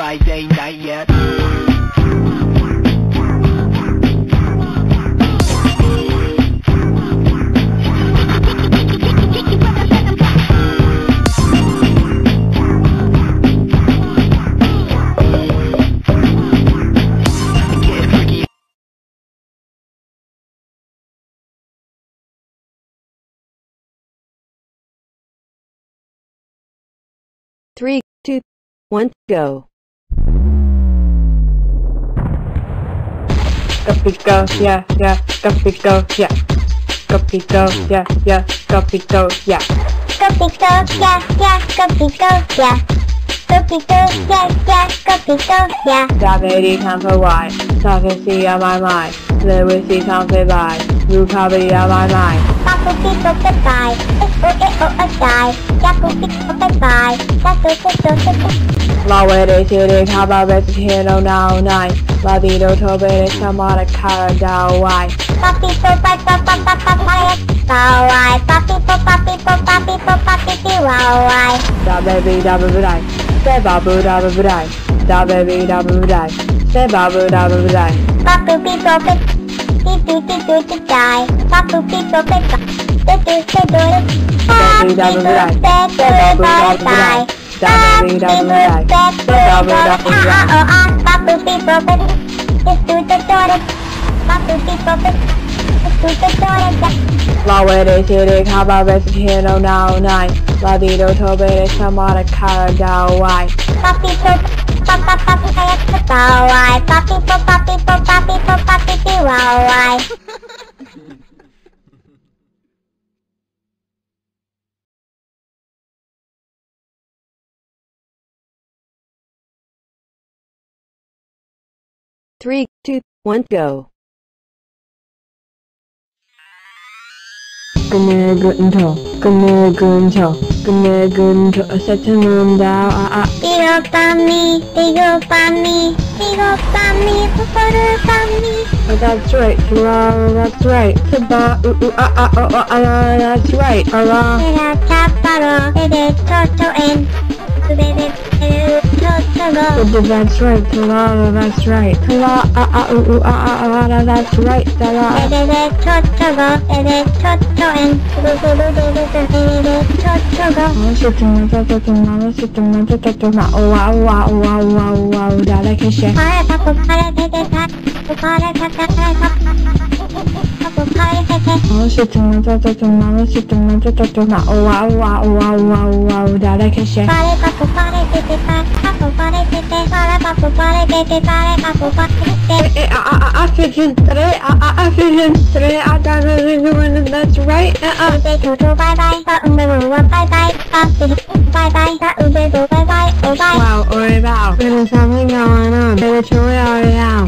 ain't night yet. Three, two, one, go. Copy Capito, yeah, yeah, Copy Capito, yeah. Copy Capito, yeah, yeah, Capito, yeah. Capito, yeah, yeah, Capito, yeah. Capito, yeah, yeah, Capito, yeah. That lady can't provide, talking see on my mind, literacy can't provide, blue copy on my mind cookie so bye bye. Oh oh oh oh guy. Yeah cookie so bye bye. That's so so so so so. လာဝဲတဲ့စီတွေထားပါပဲသခင်တော်နာနိုင်ဘာဒီတို့ထိုးပဲဆမတဲ့ခါတာဝိုင်းပါပီပိုပါပါပါပါပါပါတာဝိုင်းပါပီပိုပါပီပိုပါပီပိုပါပီတီဝဝိုင်းဒါပဲဘီဒါပဲဘိုင်းစဲပါဘူဒါပဲဘိုင်းဒါပဲဘီဒါပဲဘိုင်းစဲပါဘူဒါပဲဘိုင်းပါပီပိုပါ La wede tede kaba resi hino nao nai La vido tobe de shamada kara dao wai Papi tobe papi kayak ketawai Papi po papi po papi po papi piwawai Three, two, one, go. Gonna guten to, gonna guten to, gonna guten to, a set to moon down, ah ah. Tigo pami, tigo pami Tigo pami, pupuru pami Oh, that's right, Sarah, that's right. Ba, ooh, ooh, ah, ah, oh, oh, ah, ah, that's right, ah, Era taparo, ede toto en Bebe, ah. That's right, Sarah, that's right. Ah, ah, ah, ah, ah, ah, that's right, Sarah. Ede toto go, ede toto en Ede toto go 我是怎么在这怎么我是怎么在这怎么哇哇哇哇哇大家开始。 Pare papu pare pete pat Pare pete pare papu pare pete 我是怎么在这怎么我是怎么在这怎么哇哇哇哇哇大家开始。 Pare papu pare pete pat Papu pare pete Pare papu pare pete Pare papu pare pete 哎啊啊啊！Oxygen today, ah ah oxygen today. I got nothing doing. That's right. Uh uh. Ube tutu bye bye Ba umbe buwa bye bye Ba ube bye bye Ba ube bu bye bye Oh bye Wow, or wow. There's something going on. There's truly out now.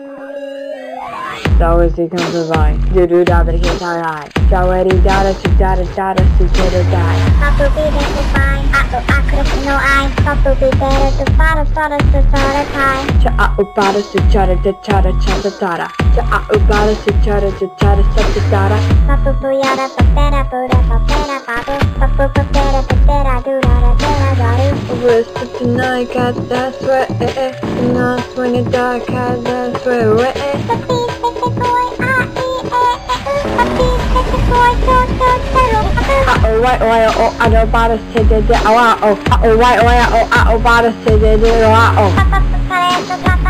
papu pare pete Pare papu pare pete Pare papu pare pete Pare papu pare pete Ah Three, two, one, go. That was the compromise. Do do da da. Da da da to da da da da to get a die. Papu be better fine Aku aku no I Papu be better to Para para to para kai Cha a ubada to cha da da cha da cha da da da. Cha a ubada to cha da da cha da cha da da da. Papu pu yara papera pura papera papu Papu papera papera dura da dura daru Whisper tonight, got that sweat. Eh eh. Tonight when it dark, got that sweat. Eh eh. Papi pete boy a i e e u Papi pete boy to to taru papu A o wai o ai o a do bada se de de a wa o. A o wai o ai o a o bada se de de o a o. Papa papare to papa taru to